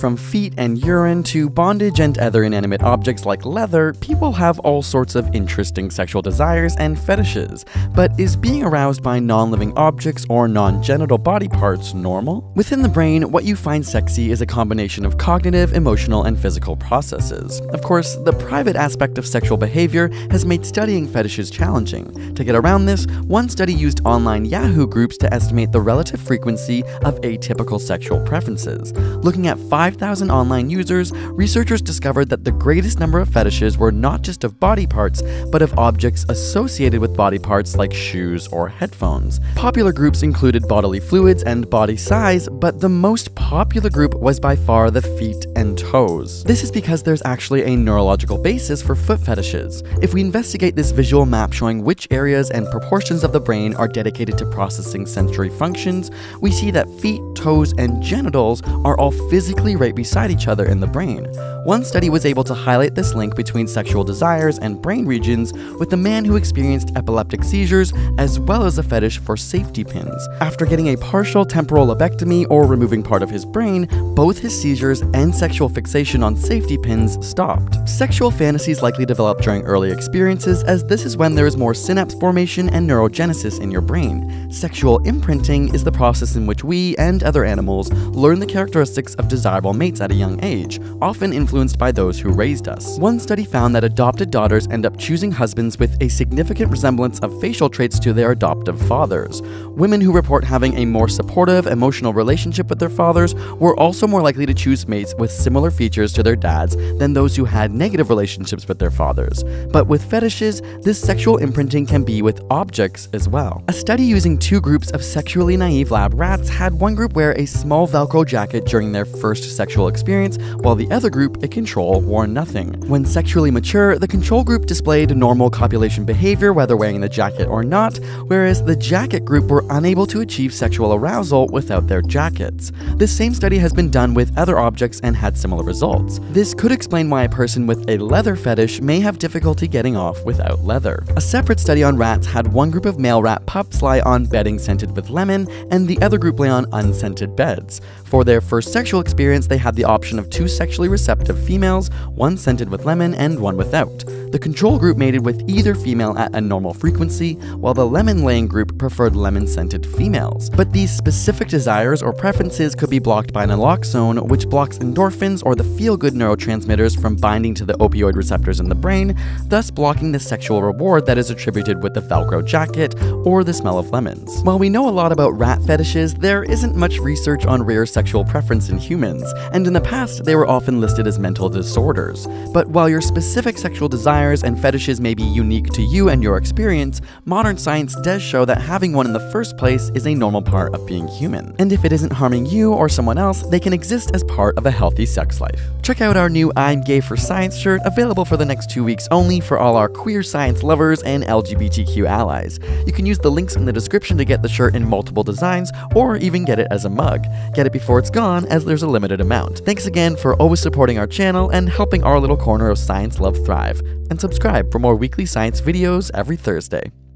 from feet and urine to bondage and other inanimate objects like leather, people have all sorts of interesting sexual desires and fetishes. But is being aroused by non living objects or non genital body parts normal? Within the brain, what you find sexy is a combination of cognitive, emotional, and physical processes. Of course, the private aspect of sexual behavior has made studying fetishes challenging. To get around this, one study used online Yahoo groups to estimate the relative frequency of atypical sexual preferences. Looking at 5,000 online users, researchers discovered that the greatest number of fetishes were not just of body parts, but of objects associated with body parts like shoes or headphones. Popular groups included bodily fluids and body size, but the most popular group was by far the feet and toes. This is because there's actually a neurological basis for foot fetishes. If we investigate this visual map showing which areas and proportions of the brain are dedicated to processing sensory functions, we see that feet, toes, and genitals are all physically right beside each other in the brain. One study was able to highlight this link between sexual desires and brain regions with a man who experienced epileptic seizures as well as a fetish for safety pins. After getting a partial temporal lobectomy or removing part of his brain, both his seizures and sexual fixation on safety pins stopped. Sexual fantasies likely develop during early experiences as this is when there is more synapse formation and neurogenesis in your brain. Sexual imprinting is the process in which we and other animals learn the characteristics of desirable mates at a young age, often influenced by those who raised us. One study found that adopted daughters end up choosing husbands with a significant resemblance of facial traits to their adoptive fathers. Women who report having a more supportive, emotional relationship with their fathers were also more likely to choose mates with similar features to their dads than those who had negative relationships with their fathers. But with fetishes, this sexual imprinting can be with objects as well. A study using two groups of sexually naive lab rats had one group wear a small Velcro jacket during their first sexual experience, while the other group, a control, wore nothing. When sexually mature, the control group displayed normal copulation behavior whether wearing the jacket or not, whereas the jacket group were unable to achieve sexual arousal without their jackets. This same study has been done with other objects and had similar results. This could explain why a person with a leather fetish may have difficulty getting off without leather. A separate study on rats had one group of male rat pups lie on bedding scented with lemon, and the other group lay on unscented beds. For their first sexual experience, they had the option of two sexually receptive females, one scented with lemon and one without. The control group mated with either female at a normal frequency, while the lemon laying group preferred lemon scented females. But these specific desires or preferences could be blocked by naloxone, which blocks endorphins or the feel good neurotransmitters from binding to the opioid receptors in the brain, thus blocking the sexual reward that is attributed with the Velcro jacket or the smell of lemons. While we know a lot about rat fetishes, there isn't much research on rare sexual preference in humans, and in the past they were often listed as mental disorders. But while your specific sexual desires and fetishes may be unique to you and your experience, modern science does show that having one in the first place is a normal part of being human. And if it isn't harming you or someone else, they can exist as part of a healthy sex life. Check out our new I'm Gay for Science shirt, available for the next two weeks only for all our queer science lovers and LGBTQ allies. You can use the links in the description to get the shirt in multiple designs, or even get it as a mug. Get it before it's gone, as there's a limited amount. Thanks again for always supporting our channel and helping our little corner of science love thrive and subscribe for more weekly science videos every Thursday.